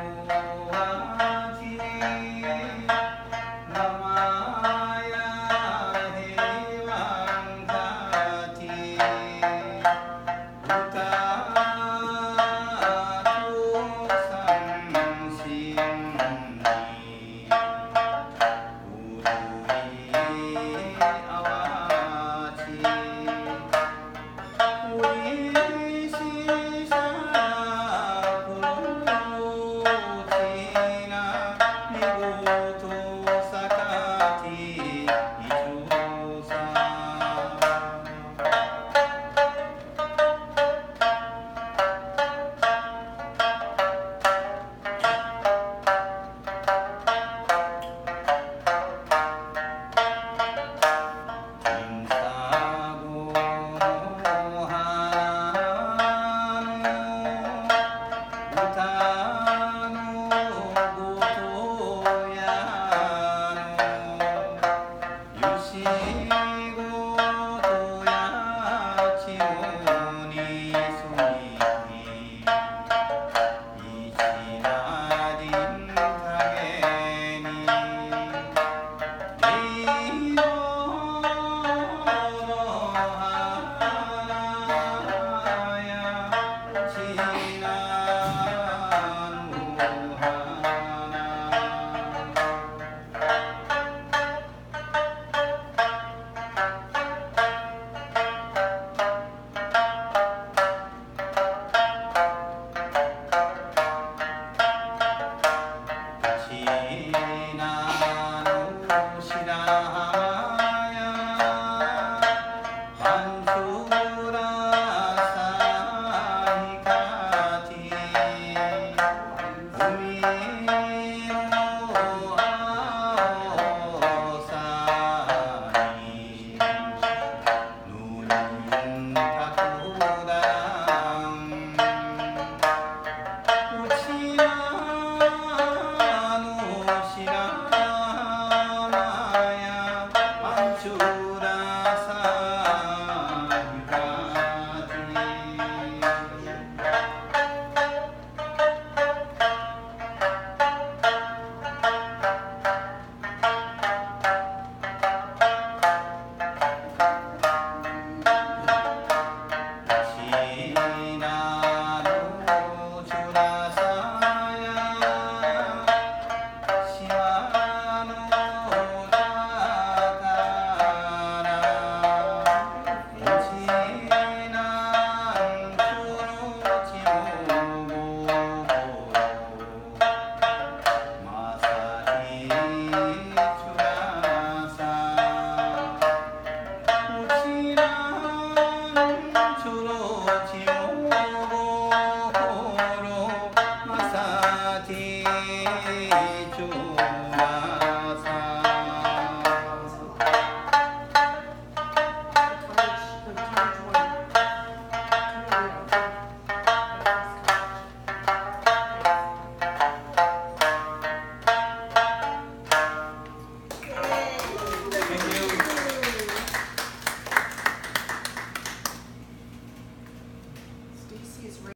and uh... 嗯。